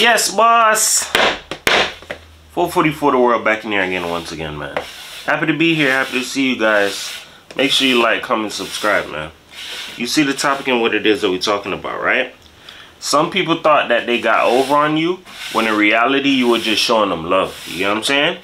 Yes, boss. 444 the world back in here again once again, man. Happy to be here. Happy to see you guys. Make sure you like, comment, subscribe, man. You see the topic and what it is that we're talking about, right? Some people thought that they got over on you when in reality you were just showing them love. You know what I'm saying?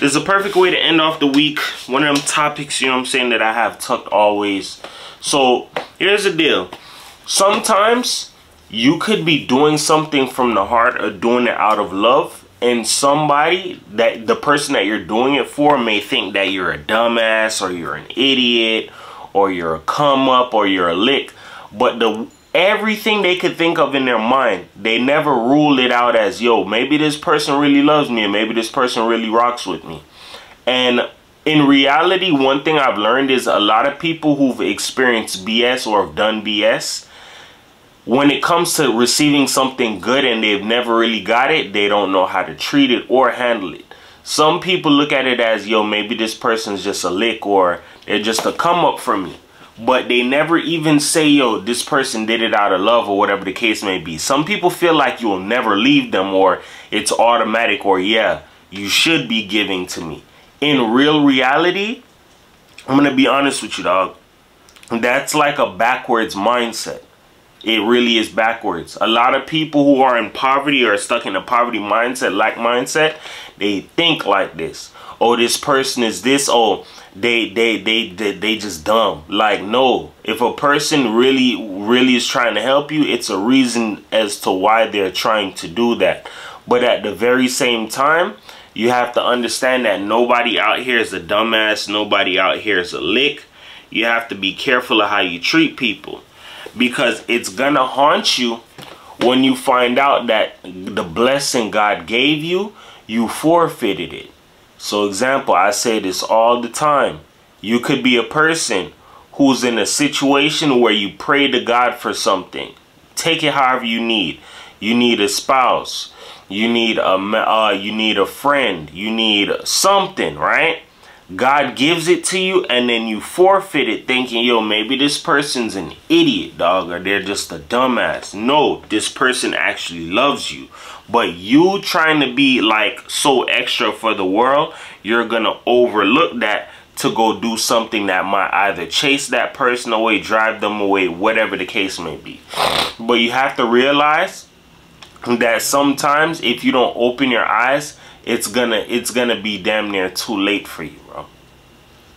This is a perfect way to end off the week. One of them topics, you know what I'm saying, that I have tucked always. So here's the deal. Sometimes you could be doing something from the heart or doing it out of love and somebody that the person that you're doing it for may think that you're a dumbass or you're an idiot or you're a come up or you're a lick but the everything they could think of in their mind, they never ruled it out as, yo, maybe this person really loves me and maybe this person really rocks with me. And in reality, one thing I've learned is a lot of people who've experienced BS or have done BS, when it comes to receiving something good and they've never really got it, they don't know how to treat it or handle it. Some people look at it as, yo, maybe this person's just a lick or they're just a come up for me but they never even say, yo, this person did it out of love or whatever the case may be. Some people feel like you'll never leave them or it's automatic or yeah, you should be giving to me. In real reality, I'm going to be honest with you, dog. That's like a backwards mindset. It really is backwards. A lot of people who are in poverty or stuck in a poverty mindset, like mindset, they think like this. Oh, this person is this. Oh, they they they they, they just dumb like no if a person really really is trying to help you it's a reason as to why they're trying to do that but at the very same time you have to understand that nobody out here is a dumbass nobody out here is a lick you have to be careful of how you treat people because it's gonna haunt you when you find out that the blessing God gave you you forfeited it so example, I say this all the time. You could be a person who's in a situation where you pray to God for something. Take it however you need. You need a spouse. You need a uh, you need a friend. You need something, right? God gives it to you and then you forfeit it thinking, yo, maybe this person's an idiot, dog, or they're just a dumbass. No, this person actually loves you. But you trying to be like so extra for the world, you're going to overlook that to go do something that might either chase that person away, drive them away, whatever the case may be. But you have to realize that sometimes if you don't open your eyes, it's gonna it's gonna be damn near too late for you.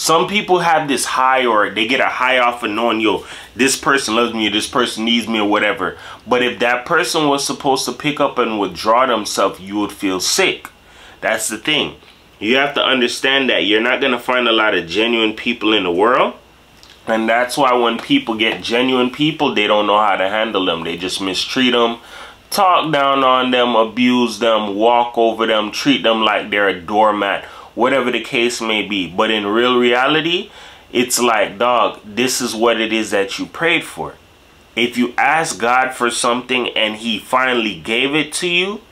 Some people have this high or they get a high off of knowing, yo, this person loves me or this person needs me or whatever. But if that person was supposed to pick up and withdraw themselves, you would feel sick. That's the thing. You have to understand that you're not going to find a lot of genuine people in the world. And that's why when people get genuine people, they don't know how to handle them. They just mistreat them, talk down on them, abuse them, walk over them, treat them like they're a doormat whatever the case may be. But in real reality, it's like, dog, this is what it is that you prayed for. If you ask God for something and he finally gave it to you,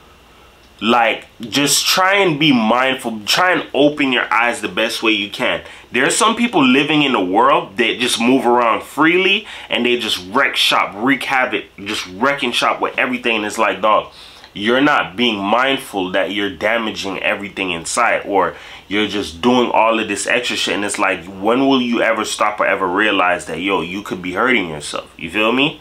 like just try and be mindful try and open your eyes the best way you can there's some people living in the world that just move around freely and they just wreck shop wreak havoc just wrecking shop with everything and it's like dog you're not being mindful that you're damaging everything inside or you're just doing all of this extra shit. And it's like when will you ever stop or ever realize that yo you could be hurting yourself? You feel me?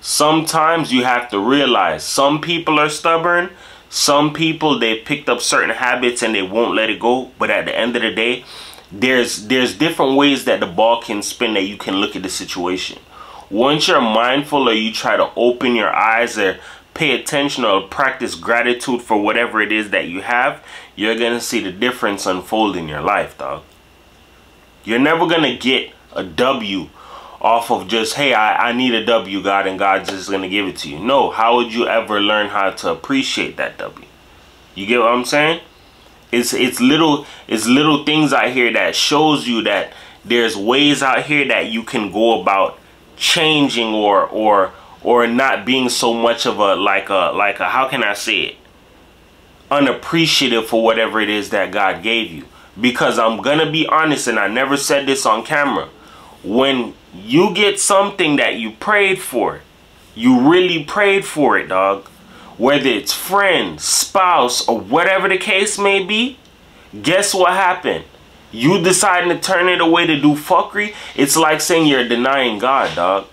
Sometimes you have to realize some people are stubborn. Some people they picked up certain habits and they won't let it go. But at the end of the day there's there's different ways that the ball can spin that you can look at the situation. Once you're mindful or you try to open your eyes or pay attention or practice gratitude for whatever it is that you have, you're going to see the difference unfold in your life, dog. You're never going to get a W off of just, hey, I, I need a W, God, and God's just going to give it to you. No, how would you ever learn how to appreciate that W? You get what I'm saying? It's it's little it's little things out here that shows you that there's ways out here that you can go about changing or or or not being so much of a like a like a how can I say it? Unappreciative for whatever it is that God gave you. Because I'm gonna be honest and I never said this on camera. When you get something that you prayed for you really prayed for it dog. Whether it's friend, spouse, or whatever the case may be, guess what happened? You deciding to turn it away to do fuckery, it's like saying you're denying God, dog.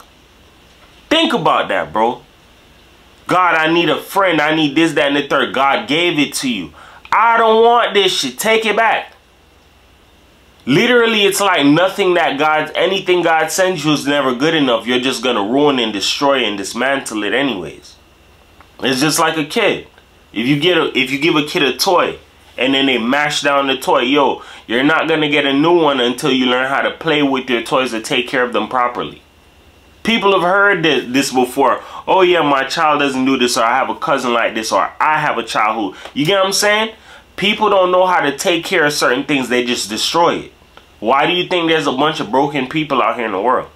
Think about that, bro. God, I need a friend. I need this, that, and the third. God gave it to you. I don't want this shit. Take it back. Literally, it's like nothing that God, anything God sends you is never good enough. You're just going to ruin and destroy and dismantle it anyways. It's just like a kid. If you get a, if you give a kid a toy and then they mash down the toy, yo, you're not going to get a new one until you learn how to play with your toys and take care of them properly. People have heard this before. Oh yeah, my child doesn't do this or I have a cousin like this or I have a child who, you get what I'm saying? People don't know how to take care of certain things. They just destroy it. Why do you think there's a bunch of broken people out here in the world?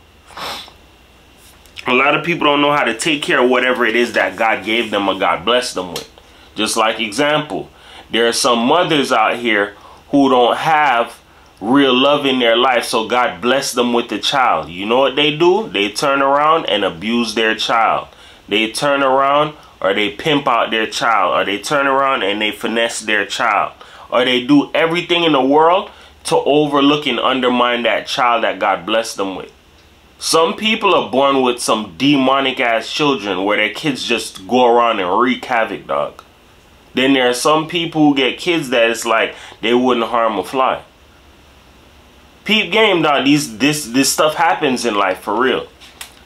A lot of people don't know how to take care of whatever it is that God gave them or God blessed them with. Just like example, there are some mothers out here who don't have real love in their life so God bless them with the child. You know what they do? They turn around and abuse their child. They turn around or they pimp out their child or they turn around and they finesse their child or they do everything in the world to overlook and undermine that child that God blessed them with. Some people are born with some demonic ass children where their kids just go around and wreak havoc, dog. Then there are some people who get kids that it's like they wouldn't harm a fly. Peep game, dog. These this this stuff happens in life for real.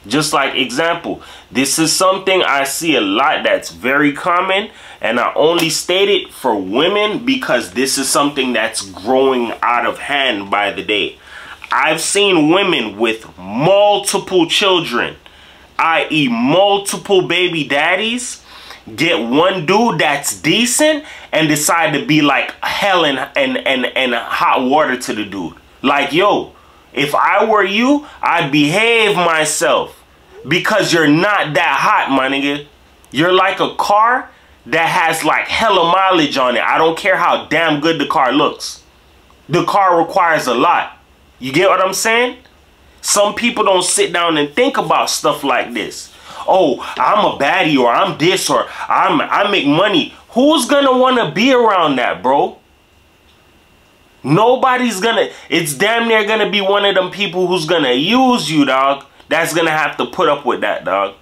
Just like example, this is something I see a lot that's very common and I only state it for women because this is something that's growing out of hand by the day. I've seen women with multiple children, i.e. multiple baby daddies, get one dude that's decent and decide to be like hell and, and, and, and hot water to the dude. Like, yo, if I were you, I'd behave myself. Because you're not that hot, my nigga. You're like a car that has like hella mileage on it. I don't care how damn good the car looks. The car requires a lot. You get what I'm saying? Some people don't sit down and think about stuff like this. Oh, I'm a baddie or I'm this or I'm I make money. Who's gonna wanna be around that, bro? Nobody's gonna, it's damn near gonna be one of them people who's gonna use you, dog. That's gonna have to put up with that, dog.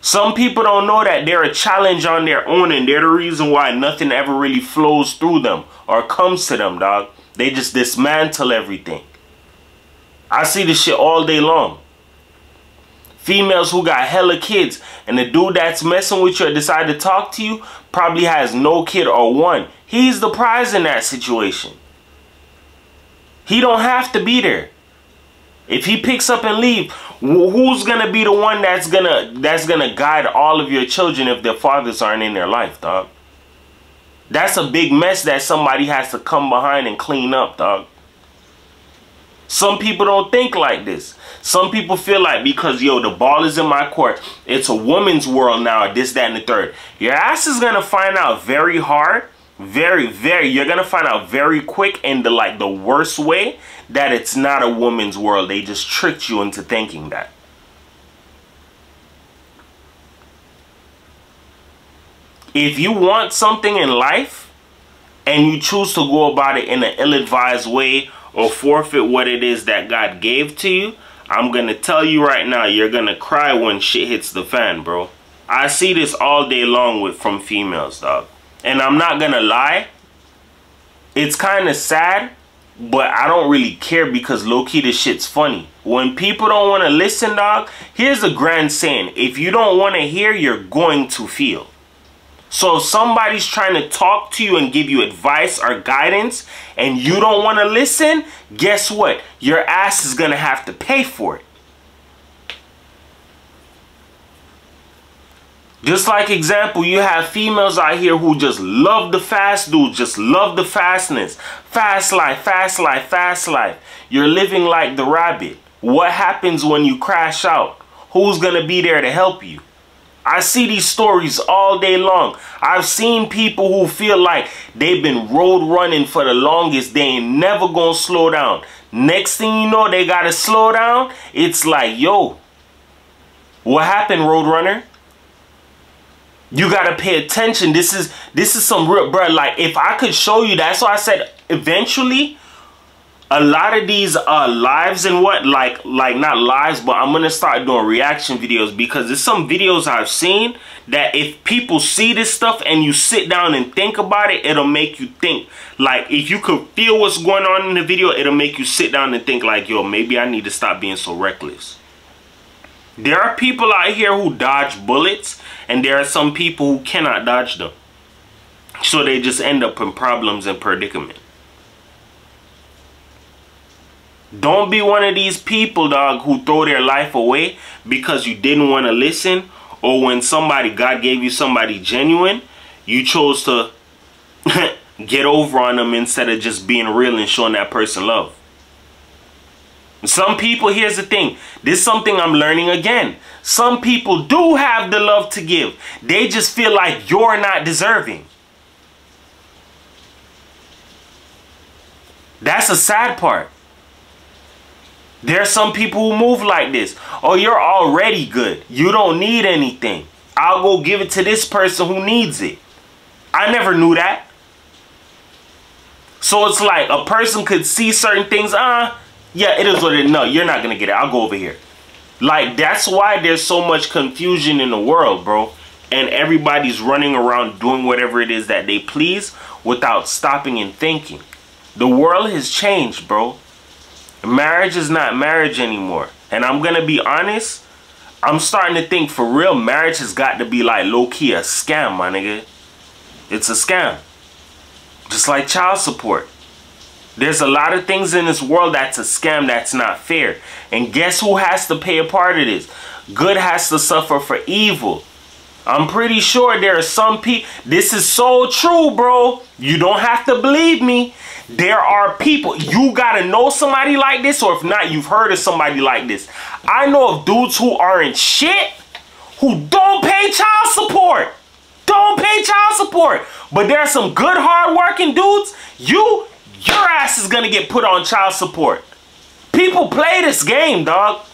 Some people don't know that they're a challenge on their own and they're the reason why nothing ever really flows through them or comes to them, dog. They just dismantle everything. I see this shit all day long. Females who got hella kids and the dude that's messing with you or decide to talk to you probably has no kid or one. He's the prize in that situation. He don't have to be there. If he picks up and leave, who's gonna be the one that's gonna that's gonna guide all of your children if their fathers aren't in their life, dog? That's a big mess that somebody has to come behind and clean up, dog. Some people don't think like this. Some people feel like because, yo, the ball is in my court, it's a woman's world now, this, that, and the third. Your ass is going to find out very hard, very, very, you're to find out very quick in the, like, the worst way that it's not a woman's world. They just tricked you into thinking that. If you want something in life and you choose to go about it in an ill-advised way or forfeit what it is that God gave to you, I'm to tell you right now, you're to cry when shit hits the fan, bro. I see this all day long with from females, dog. And I'm not to lie. It's kind of sad, but I don't really care because low-key this shit's funny. When people don't want to listen, dog, here's a grand saying. If you don't want to hear, you're going to feel. So if somebody's trying to talk to you and give you advice or guidance and you don't want to listen, guess what? Your ass is to have to pay for it. Just like example, you have females out here who just love the fast dude, just love the fastness. Fast life, fast life, fast life. You're living like the rabbit. What happens when you crash out? Who's going to be there to help you? I see these stories all day long. I've seen people who feel like they've been road running for the longest. They ain't never gonna slow down. Next thing you know, they gotta slow down. It's like, yo, what happened, road runner? You gotta pay attention. This is this is some real bro. Like if I could show you, that's why I said eventually a lot of these uh lives and what like like not lives but i'm gonna start doing reaction videos because there's some videos i've seen that if people see this stuff and you sit down and think about it it'll make you think like if you could feel what's going on in the video it'll make you sit down and think like yo maybe i need to stop being so reckless there are people out here who dodge bullets and there are some people who cannot dodge them so they just end up in problems and predicament Don't be one of these people, dog, who throw their life away because you didn't want to listen or when somebody, God gave you somebody genuine, you chose to get over on them instead of just being real and showing that person love. Some people, here's the thing. This is something I'm learning again. Some people do have the love to give. They just feel like you're not deserving. That's a sad part. There are some people who move like this. Oh, you're already good. You don't need anything. I'll go give it to this person who needs it. I never knew that. So it's like a person could see certain things. Uh, yeah, it is what it is. No, you're not going to get it. I'll go over here. Like, that's why there's so much confusion in the world, bro. And everybody's running around doing whatever it is that they please without stopping and thinking. The world has changed, bro. Marriage is not marriage anymore. And I'm going to be honest, I'm starting to think for real, marriage has got to be like low-key a scam, my nigga. It's a scam. Just like child support. There's a lot of things in this world that's a scam that's not fair. And guess who has to pay a part of this? Good has to suffer for evil. I'm pretty sure there are some people. This is so true, bro. You don't have to believe me. There are people. You got to know somebody like this, or if not, you've heard of somebody like this. I know of dudes who aren't shit, who don't pay child support. Don't pay child support. But there are some good, hard-working dudes. You, your ass is to get put on child support. People play this game, dog.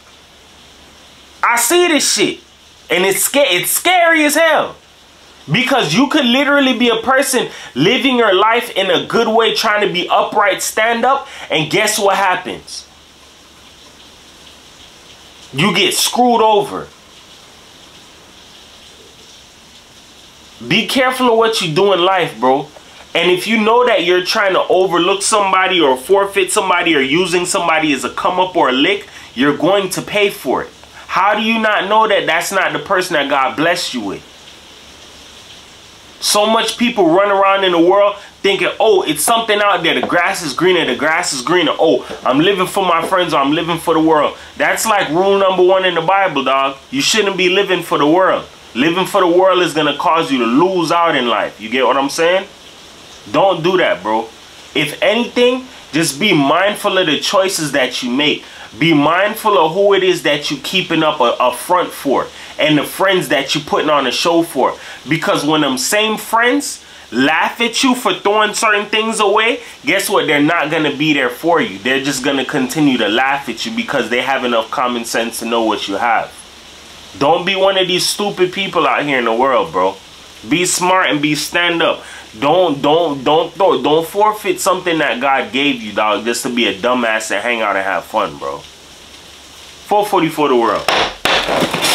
I see this shit. And it's, it's scary as hell. Because you could literally be a person living your life in a good way, trying to be upright, stand up, and guess what happens? You get screwed over. Be careful of what you do in life, bro. And if you know that you're trying to overlook somebody or forfeit somebody or using somebody as a come up or a lick, you're going to pay for it. How do you not know that that's not the person that God blessed you with? So much people run around in the world thinking, oh, it's something out there. The grass is greener. The grass is greener. Oh, I'm living for my friends or I'm living for the world. That's like rule number one in the Bible, dog. You shouldn't be living for the world. Living for the world is going to cause you to lose out in life. You get what I'm saying? Don't do that, bro. If anything, just be mindful of the choices that you make. Be mindful of who it is that you're keeping up a, a front for and the friends that you're putting on a show for. Because when them same friends laugh at you for throwing certain things away, guess what? They're not going to be there for you. They're just going to continue to laugh at you because they have enough common sense to know what you have. Don't be one of these stupid people out here in the world, bro. Be smart and be stand up. Don't don't don't throw don't forfeit something that God gave you, dog, just to be a dumbass and hang out and have fun, bro. 444 the world.